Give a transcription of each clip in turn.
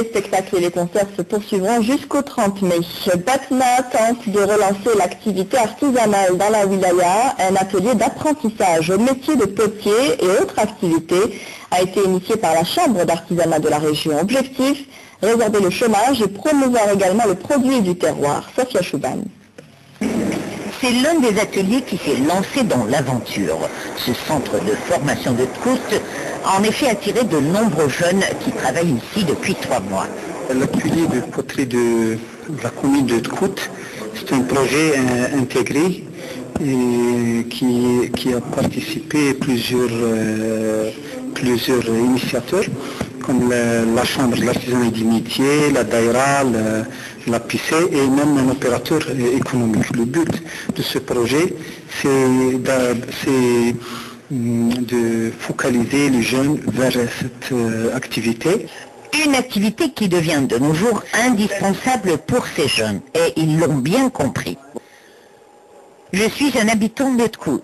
Les spectacles et les concerts se poursuivront jusqu'au 30 mai. Batna tente de relancer l'activité artisanale dans la wilaya. Un atelier d'apprentissage au métier de potier et autres activités a été initié par la Chambre d'artisanat de la région. Objectif, résorber le chômage et promouvoir également le produit du terroir. Sophia Chouban. C'est l'un des ateliers qui s'est lancé dans l'aventure. Ce centre de formation de Tkout a en effet attiré de nombreux jeunes qui travaillent ici depuis trois mois. L'atelier de poterie de la commune de Tkout, c'est un projet euh, intégré qui, a participé plusieurs, euh, plusieurs initiateurs comme la, Chambre de l'artisanat du métier, la DAIRA, la, la PICE et même un opérateur économique. Le but de ce projet, c'est de, de, focaliser les jeunes vers cette euh, activité. Une activité qui devient de nos jours indispensable pour ces jeunes, et ils l'ont bien compris. Je suis un habitant de Tkout.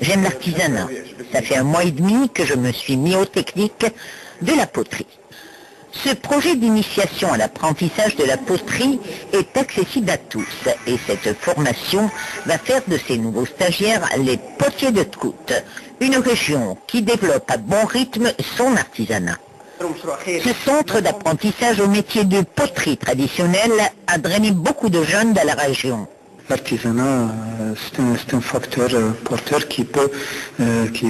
J'aime l'artisanat. Ça fait un mois et demi que je me suis mis aux techniques de la poterie. Ce projet d'initiation à l'apprentissage de la poterie est accessible à tous et cette formation va faire de ces nouveaux stagiaires les potiers de Tkout, une région qui développe à bon rythme son artisanat. Ce centre d'apprentissage au métier de poterie traditionnelle a drainé beaucoup de jeunes de la région. L'artisanat, c'est un, un, facteur porteur qui peut, euh, qui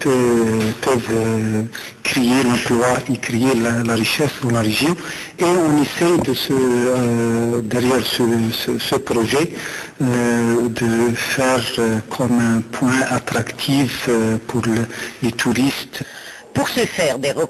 peut, euh, créer l'emploi et créer la, richesse dans la région. Et on essaie de se, euh, derrière ce, ce, projet de faire comme un point attractif pour le, les touristes. Pour ce faire, des recommandations